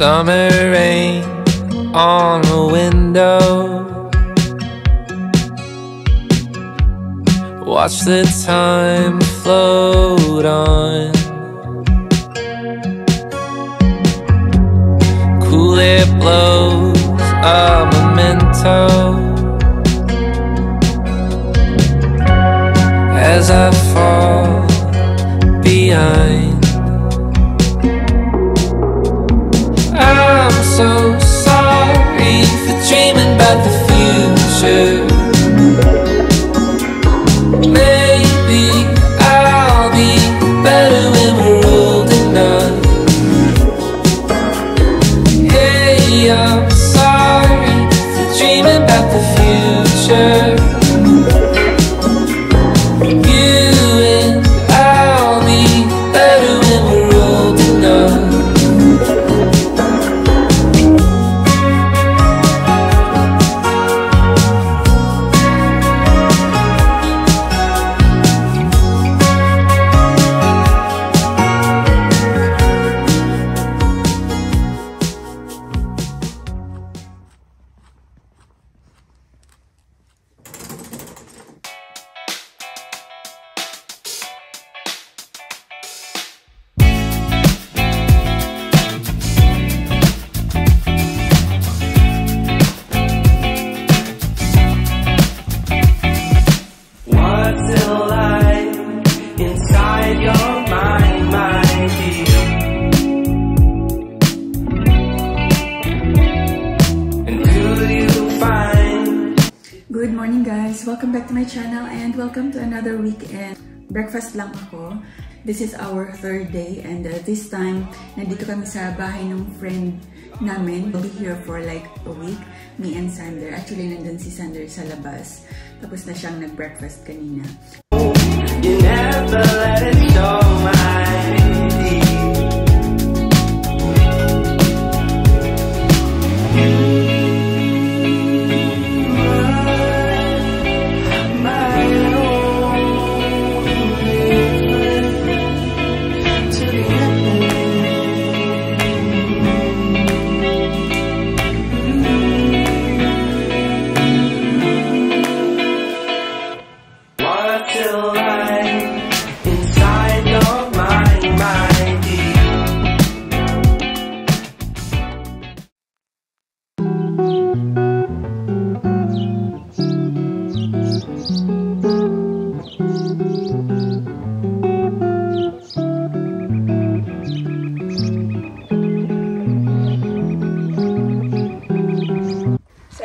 Summer rain on the window. Watch the time float on. Cool air blows a memento. As I fall the future. Maybe I'll be better when we're old enough. Hey, I'm sorry for dreaming about the future. Channel and welcome to another weekend. Breakfast lang ako. This is our third day and uh, this time, nandito kami sa bahay ng friend namin. We'll be here for like a week, me and Sander. Actually, nandun si Sander sa labas. Tapos na siyang nag-breakfast kanina. You never let it show, my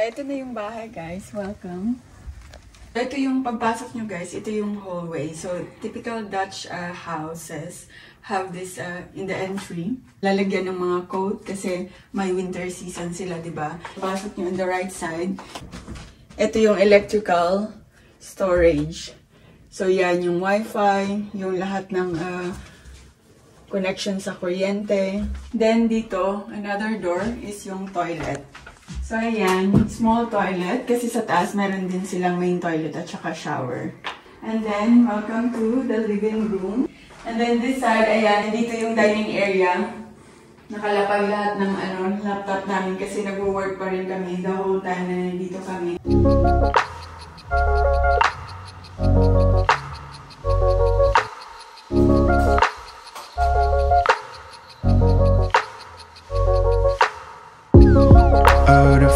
ito na yung bahay, guys. Welcome. Ito yung pagpasok nyo, guys. Ito yung hallway. So, typical Dutch uh, houses have this uh, in the entry. Lalagyan ng mga coat kasi may winter season sila, di ba? Pasok nyo on the right side. Ito yung electrical storage. So, yan yung wifi, yung lahat ng uh, connection sa kuryente. Then, dito, another door is yung toilet. So, ayan, small toilet. Kasi sa taas, meron din silang main toilet at saka shower. And then, welcome to the living room. And then this side, ayan, dito yung dining area. Nakalapag lahat ng ano, laptop namin kasi nag-work pa rin kami the whole time na nandito kami. All the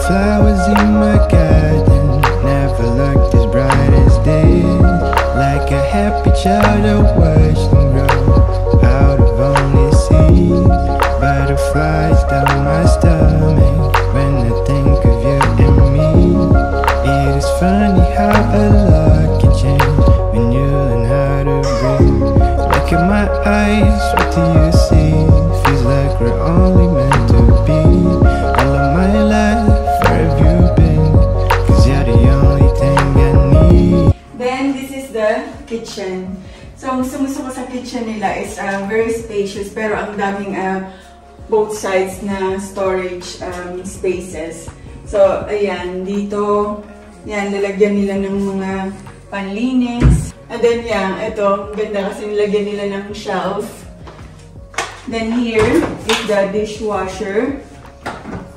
flowers in my garden never looked as bright as this. Like a happy child, I watched them grow out of only seeds. Butterflies down my stomach when I think of you and me. It is funny how a lot can change when you learn how to breathe. Look at my eyes, what do you see? Feels like we're only meant to gusto ko sa kitchen nila is uh, very spacious pero ang daming uh, both sides na storage um, spaces. So, ayan, dito, yan, lalagyan nila ng mga panlinis. And then, yan, ito, ganda kasi nilagyan nila ng shelf. Then here is the dishwasher.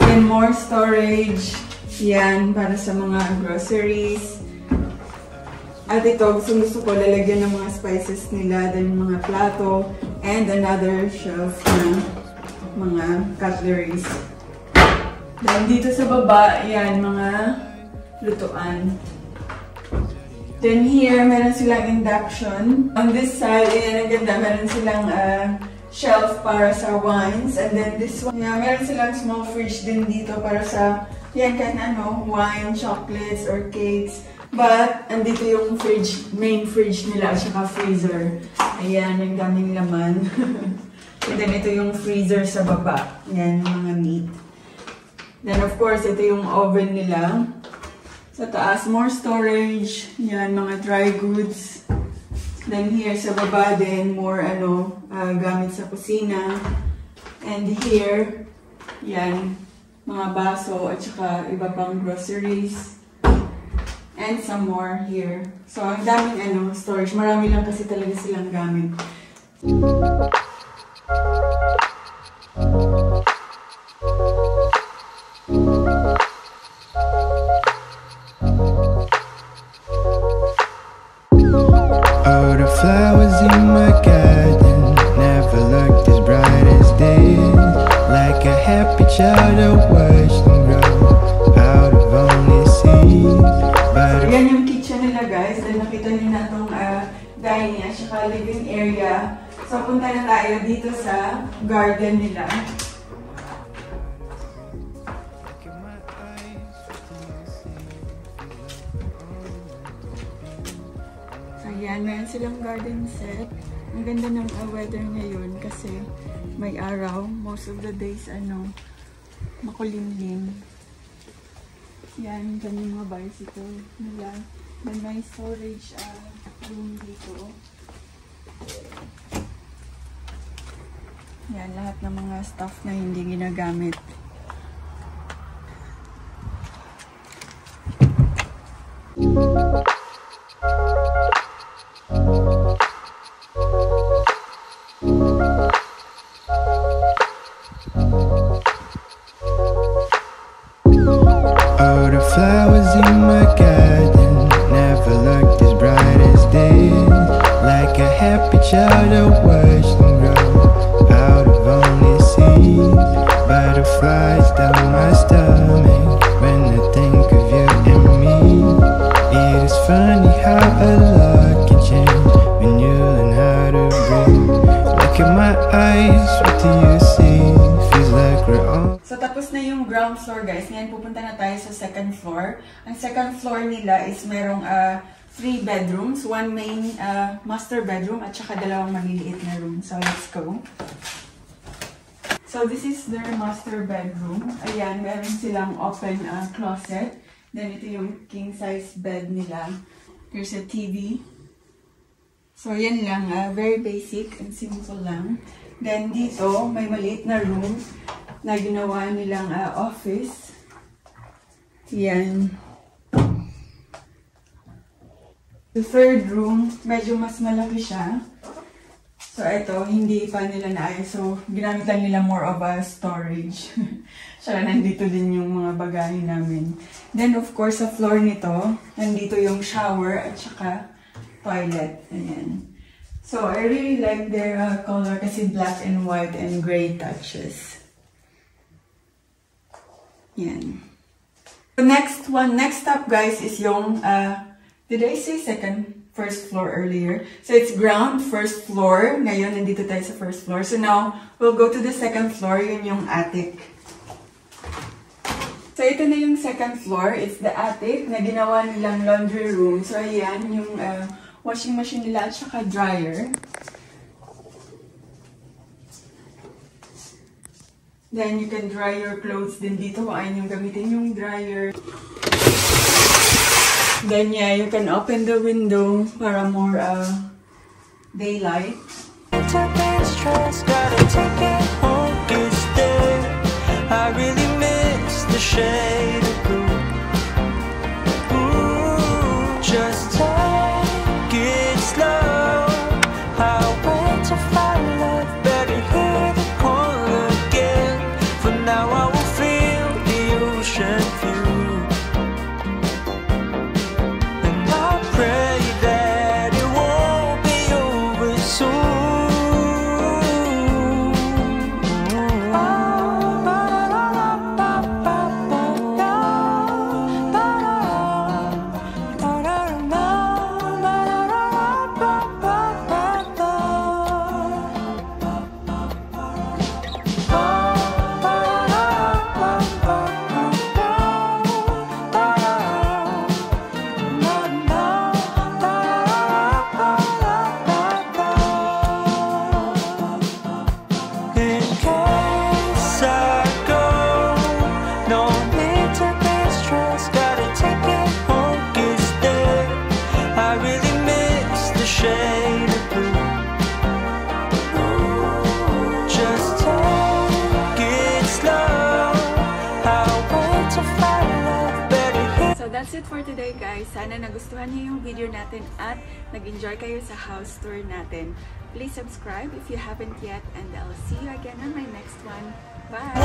Then more storage. Yan, para sa mga groceries. At ito, gusto, gusto ko lalagyan ng mga spices nila, then mga plato, and another shelf na mga cutleries. Then dito sa baba, yan, mga lutuan. Then here, meron silang induction. On this side, yan, ang ganda, meron silang uh, shelf para sa wines. And then this one, yeah, meron silang small fridge din dito para sa, yan, kahit ano, wine, chocolates, or cakes. But, andito yung fridge, main fridge nila, at saka freezer. Ayan, ang daming laman. And then, ito yung freezer sa baba. Yan, yung mga meat. Then, of course, ito yung oven nila. Sa taas, more storage. Yan, mga dry goods. Then, here sa baba din, more ano, ah, gamit sa kusina. And here, yan, mga baso at saka iba pang groceries. And some more here. So, ang daming ano, storage. Marami lang kasi talaga silang gamit. Oh, tayo dito sa garden nila. So yan, meron silang garden set. Ang ganda ng uh, weather ngayon kasi may araw. Most of the days, ano, makulimlim. Yan, dyan yung mga bicycle nila. Then may storage uh, room dito. Yan, lahat ng mga stuff na hindi ginagamit. Oh, the second floor nila is merong uh, three bedrooms. One main uh, master bedroom at saka dalawang maliliit na room. So, let's go. So, this is their master bedroom. Ayan, meron silang open uh, closet. Then, ito yung king-size bed nila. There's a TV. So, yan lang. ah, very basic and simple lang. Then, dito, may maliit na room na ginawa nilang ah, office. Yan. The third room, medyo mas malaki siya. So, ito, hindi pa nila naayos. So, ginamit lang nila more of a storage. Tsaka nandito din yung mga bagahe namin. Then, of course, sa floor nito, nandito yung shower at saka toilet. Ayan. So, I really like their uh, color kasi black and white and gray touches. Yan. The next one, next up guys is yung, uh, did I say second? First floor earlier. So it's ground, first floor. Ngayon, nandito tayo sa first floor. So now, we'll go to the second floor. Yun yung attic. So ito na yung second floor. It's the attic na ginawa nilang laundry room. So ayan, yung uh, washing machine nila at saka dryer. Then you can dry your clothes din dito ayaw yung gamitin yung dryer. Then yeah, you can open the window para more uh, daylight. Took and that's it for today guys. Sana nagustuhan niyo yung video natin at nag-enjoy kayo sa house tour natin. Please subscribe if you haven't yet and I'll see you again on my next one. Bye!